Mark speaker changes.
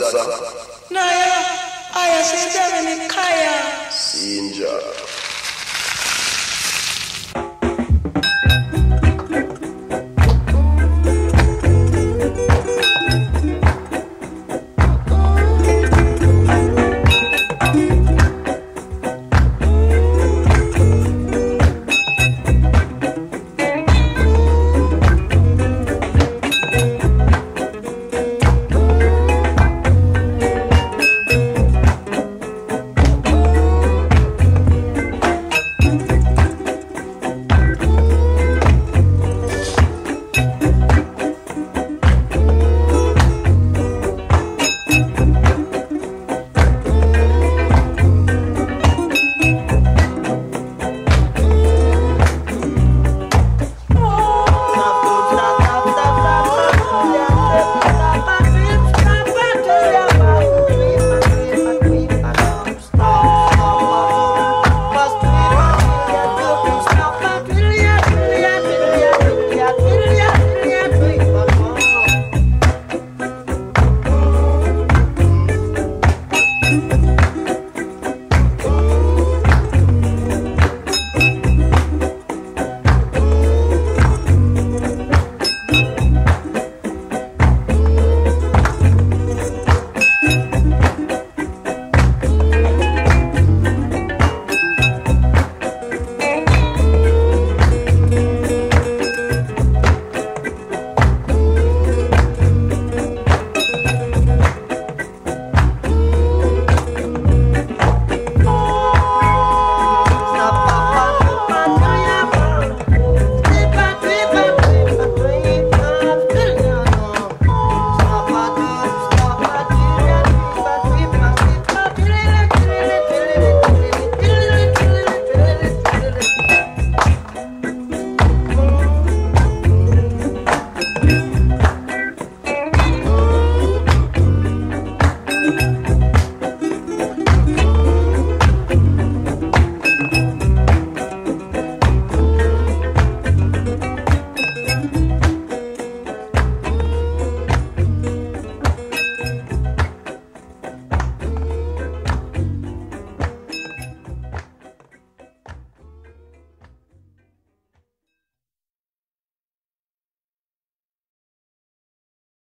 Speaker 1: that, sir?
Speaker 2: Naya, aya siyibeke Kaya.
Speaker 1: Sinja.